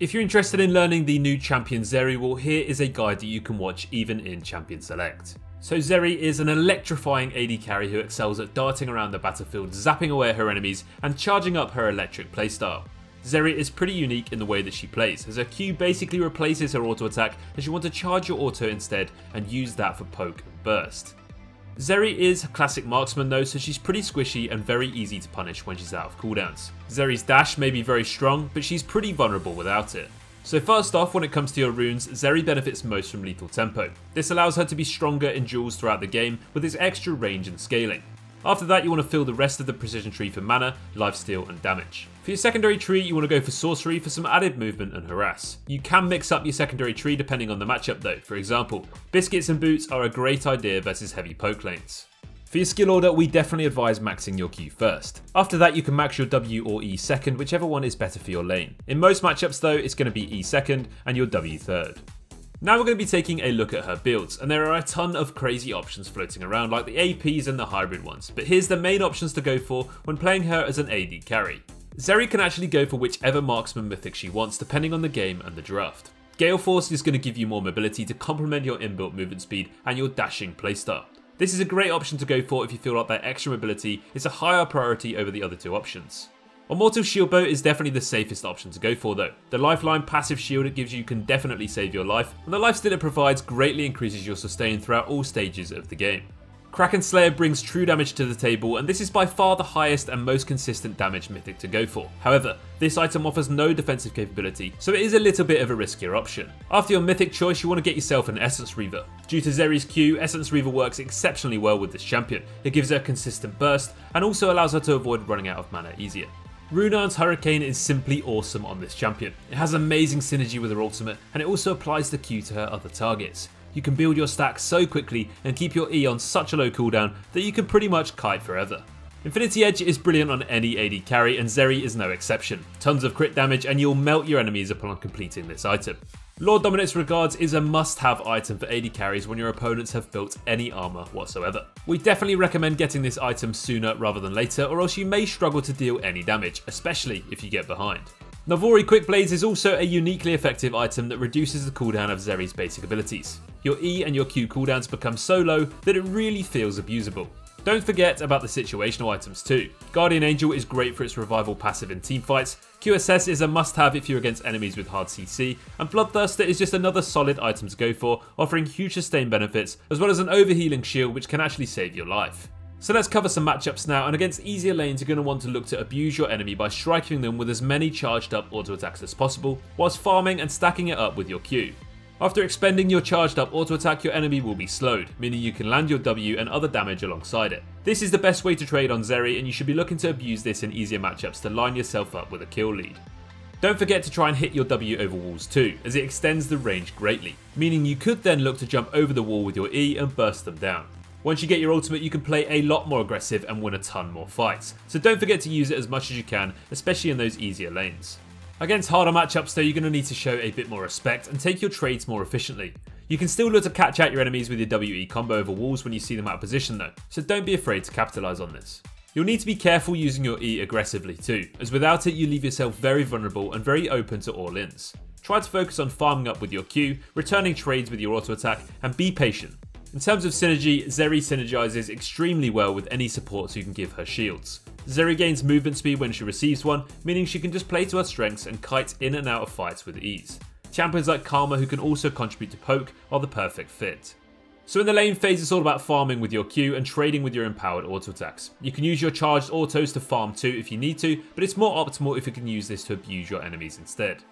If you're interested in learning the new champion Zeri, well here is a guide that you can watch even in Champion Select. So Zeri is an electrifying AD carry who excels at darting around the battlefield, zapping away her enemies and charging up her electric playstyle. Zeri is pretty unique in the way that she plays, as her Q basically replaces her auto attack and you want to charge your auto instead and use that for poke and burst. Zeri is a classic marksman though, so she's pretty squishy and very easy to punish when she's out of cooldowns. Zeri's dash may be very strong, but she's pretty vulnerable without it. So first off, when it comes to your runes, Zeri benefits most from lethal tempo. This allows her to be stronger in duels throughout the game with its extra range and scaling. After that, you want to fill the rest of the precision tree for mana, lifesteal, and damage. For your secondary tree, you want to go for sorcery for some added movement and harass. You can mix up your secondary tree depending on the matchup though. For example, biscuits and boots are a great idea versus heavy poke lanes. For your skill order, we definitely advise maxing your Q first. After that, you can max your W or E second, whichever one is better for your lane. In most matchups though, it's going to be E second and your W third. Now we're going to be taking a look at her builds, and there are a ton of crazy options floating around like the APs and the hybrid ones, but here's the main options to go for when playing her as an AD carry. Zeri can actually go for whichever marksman mythic she wants depending on the game and the draft. Gale Force is going to give you more mobility to complement your inbuilt movement speed and your dashing playstyle. This is a great option to go for if you feel like that extra mobility is a higher priority over the other two options. Immortal Shield Bow is definitely the safest option to go for though. The lifeline passive shield it gives you can definitely save your life, and the lifesteal it provides greatly increases your sustain throughout all stages of the game. Kraken Slayer brings true damage to the table, and this is by far the highest and most consistent damage mythic to go for. However, this item offers no defensive capability, so it is a little bit of a riskier option. After your mythic choice, you want to get yourself an Essence Reaver. Due to Zeri's Q, Essence Reaver works exceptionally well with this champion. It gives her a consistent burst, and also allows her to avoid running out of mana easier. Runaan's Hurricane is simply awesome on this champion. It has amazing synergy with her ultimate, and it also applies the Q to her other targets. You can build your stack so quickly and keep your E on such a low cooldown that you can pretty much kite forever. Infinity Edge is brilliant on any AD carry and Zeri is no exception. Tons of crit damage and you'll melt your enemies upon completing this item. Lord Dominik's Regards is a must-have item for AD carries when your opponents have built any armor whatsoever. We definitely recommend getting this item sooner rather than later or else you may struggle to deal any damage, especially if you get behind. Navori Quick Blades is also a uniquely effective item that reduces the cooldown of Zeri's basic abilities. Your E and your Q cooldowns become so low that it really feels abusable. Don't forget about the situational items too. Guardian Angel is great for its revival passive in teamfights, QSS is a must have if you're against enemies with hard CC, and Bloodthirster is just another solid item to go for, offering huge sustain benefits, as well as an overhealing shield which can actually save your life. So let's cover some matchups now, and against easier lanes you're going to want to look to abuse your enemy by striking them with as many charged up auto attacks as possible, whilst farming and stacking it up with your Q. After expending your charged up auto attack, your enemy will be slowed, meaning you can land your W and other damage alongside it. This is the best way to trade on Zeri and you should be looking to abuse this in easier matchups to line yourself up with a kill lead. Don't forget to try and hit your W over walls too, as it extends the range greatly, meaning you could then look to jump over the wall with your E and burst them down. Once you get your ultimate, you can play a lot more aggressive and win a ton more fights, so don't forget to use it as much as you can, especially in those easier lanes. Against harder matchups though, you're going to need to show a bit more respect and take your trades more efficiently. You can still look to catch out your enemies with your WE combo over walls when you see them out of position though, so don't be afraid to capitalise on this. You'll need to be careful using your E aggressively too, as without it you leave yourself very vulnerable and very open to all-ins. Try to focus on farming up with your Q, returning trades with your auto attack, and be patient. In terms of synergy, Zeri synergizes extremely well with any supports you can give her shields. Zeri gains movement speed when she receives one, meaning she can just play to her strengths and kite in and out of fights with ease. Champions like Karma who can also contribute to poke are the perfect fit. So in the lane phase it's all about farming with your Q and trading with your empowered auto attacks. You can use your charged autos to farm too if you need to, but it's more optimal if you can use this to abuse your enemies instead.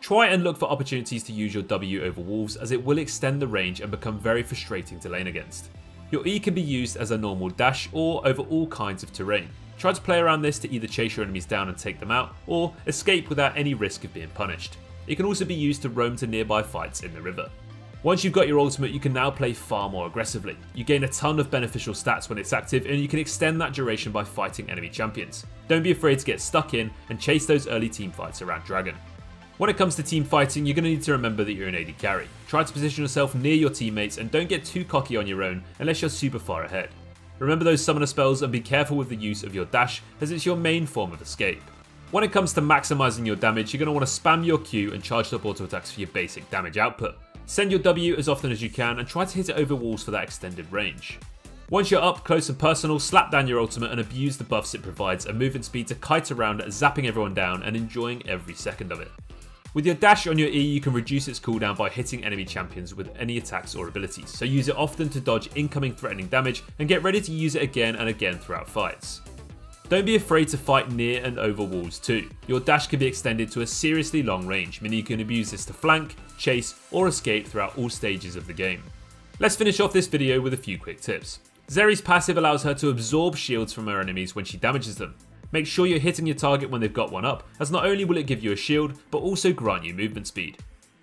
Try and look for opportunities to use your W over wolves as it will extend the range and become very frustrating to lane against. Your E can be used as a normal dash or over all kinds of terrain. Try to play around this to either chase your enemies down and take them out, or escape without any risk of being punished. It can also be used to roam to nearby fights in the river. Once you've got your ultimate, you can now play far more aggressively. You gain a ton of beneficial stats when it's active, and you can extend that duration by fighting enemy champions. Don't be afraid to get stuck in and chase those early team fights around Dragon. When it comes to team fighting, you're going to need to remember that you're an AD carry. Try to position yourself near your teammates and don't get too cocky on your own unless you're super far ahead. Remember those summoner spells and be careful with the use of your dash as it's your main form of escape. When it comes to maximising your damage, you're going to want to spam your Q and charge up auto attacks for your basic damage output. Send your W as often as you can and try to hit it over walls for that extended range. Once you're up close and personal, slap down your ultimate and abuse the buffs it provides and movement speed to kite around, zapping everyone down and enjoying every second of it. With your dash on your E, you can reduce its cooldown by hitting enemy champions with any attacks or abilities, so use it often to dodge incoming threatening damage and get ready to use it again and again throughout fights. Don't be afraid to fight near and over walls too. Your dash can be extended to a seriously long range, meaning you can abuse this to flank, chase, or escape throughout all stages of the game. Let's finish off this video with a few quick tips. Zeri's passive allows her to absorb shields from her enemies when she damages them. Make sure you're hitting your target when they've got one up, as not only will it give you a shield, but also grant you movement speed.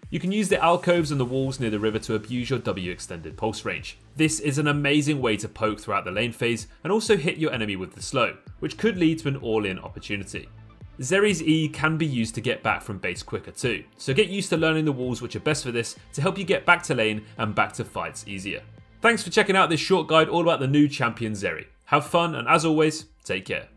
You can use the alcoves and the walls near the river to abuse your W extended pulse range. This is an amazing way to poke throughout the lane phase and also hit your enemy with the slow, which could lead to an all-in opportunity. Zeri's E can be used to get back from base quicker too, so get used to learning the walls which are best for this to help you get back to lane and back to fights easier. Thanks for checking out this short guide all about the new champion Zeri. Have fun and as always, take care.